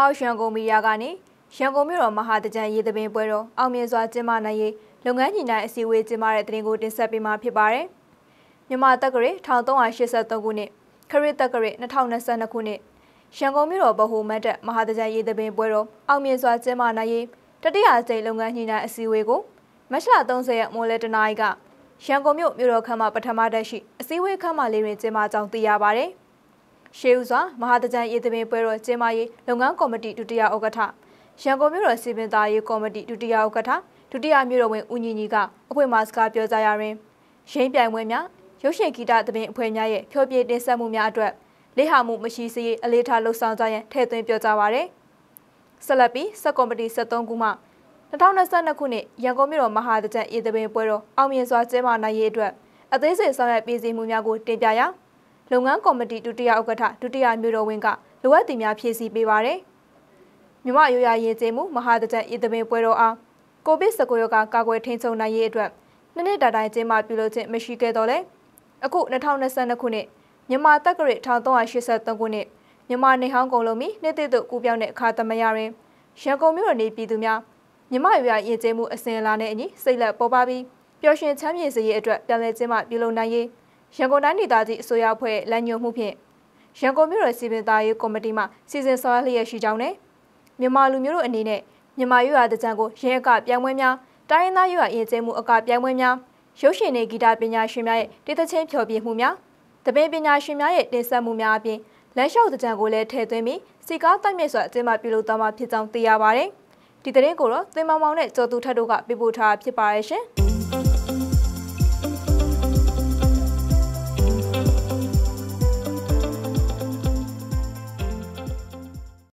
မအောင်ရန်ကုန်မီဒီယာကနေရန်ကုန်မြို့တော်မဟာတကြံရေသပင်ပွဲတော်အောင်မြင်စွာကျင်းပနိုင်ရေးလုပ်ငန်းညီနိုင်အစည်းအဝေးကျင်းပတဲ့တင်ကိုတင်ဆက်ပေးမှာဖြစ်ပါတယ်။မြန်မာတက္ကရာ1383ခုနှစ်ခရစ်တက္ကရာ2022ခုနှစ်ရန်ကုန်မြို့တော်ဗဟိုမတ်တပ်မဟာတကြံရေသပင်ပွဲတော်အောင်မြင်စွာကျင်းပနိုင်ရေးတတိယကြိမ်လုပ်ငန်းညီနိုင်အစည်းအဝေးကိုမတ်လ30ရက်မိုးလဲတနာရီကရန်ကုန်မြို့မြို့တော်ခမ်းမပထမတက်ရှိအစည်းအဝေးခမ်းမလေးတွင်ကျင်းပကြောင်းသိရပါတယ်။ ရှေးဦးစွာမဟာတကြံရေးသမင်ပွဲတော်ကျင်းပရေးလုပ်ငန်းကော်မတီဒုတိယဥက္ကဋ္ဌရန်ကုန်မြို့တော်စီပင်သားရေးကော်မတီဒုတိယဥက္ကဋ္ဌဒုတိယမြို့တော်ဝင်ဦးညီညီကအဖွဲ့မှစကားပြောကြရရင်ရင်းပြိုင်ပွဲများရုပ်ရှင်ဂီတသဘင်အဖွဲ့များရဲ့ဖျော်ဖြေတင်ဆက်မှုများအတွက်လေ့ဟာမှုမရှိစေရေးအလေးထားလှုပ်ဆောင်ကြရန်ထည့်သွင်းပြောကြားပါရယ်ဆက်လက်ပြီးစက်ကော်မတီ73ခုမှ2022ခုနှစ်ရန်ကုန်မြို့တော်မဟာတကြံရေးသဘင်ပွဲတော်အောင်မြင်စွာကျင်းပနိုင်ရေးအတွက်အသေးစိတ်ဆောင်ရွက်ပြည်စည်းမှုများကိုတင်ပြရာ လုပ်ငန်းကော်မတီဒုတိယဥက္ကဋ္ဌဒုတိယမြို့တော်ဝင်ကလိုအပ်သူများဖြည့်ဆည်းပေးပါတယ်။မြမရိုးရာရင်ကျေးမှုမဟာတကြဤသမင်ပွဲတော်အားကိုဗစ် -19 ရောဂါကာကွယ်ထိန်းချုပ်နိုင်ရေးအတွက်နှစ်နှစ်တာတိုင်းကျင်းပပြုလုပ်ခြင်းမရှိခဲ့တော့လေ။အခု2022ခုနှစ်မြန်မာတက္ကရာ1383ခုနှစ်မြန်မာနေဟောင်းကုန်လုံးမီနှစ်သစ်သို့ကူးပြောင်းတဲ့အခါသမယတွင်ရန်ကုန်မြို့နေပြည်သူများမြမရွာရင်ကျေးမှုအစဉ်အလာနဲ့အညီစိတ်လက်ပေါ်ပါပြီးပျော်ရွှင်ချမ်းမြေ့စေရေးအတွက်ပြန်လည်ကျင်းပပြုလုပ်နိုင်ရေး ရန်ကုန်တိုင်းဒေသကြီးအစိုးရအဖွဲ့လမ်းညွှန်မှုဖြင့်ရန်ကုန်မြို့တော်စီပင်သားရေးကော်မတီမှစီစဉ်ဆောင်ရွက်လျက်ရှိကြောင်းနဲ့မြန်မာလူမျိုးတို့အနေနဲ့မြန်မာရွာတကြံကိုရင်းအကပြိုင်ပွဲများတိုင်းရင်းသားရွာအင်ကျဲမှုအကပြိုင်ပွဲများရုပ်ရှင်နဲ့ဂီတပညာရှင်များရဲ့တေးသချင်းဖျော်ဖြေမှုများတပင်းပညာရှင်များရဲ့တင်ဆက်မှုများအပြင်လမ်းလျှောက်တကြံကိုလည်းထည့်သွင်းပြီးစီကားတိုက်မြစ်စွာအကျင်းပပြုလုပ်သွားမှာဖြစ်ကြောင်းသိရပါတယ်။ဒီသတင်းကိုတော့သင်မောင်မောင်နဲ့ကျော်သူထက်တို့ကပြပို့ထားဖြစ်ပါရဲ့ရှင်။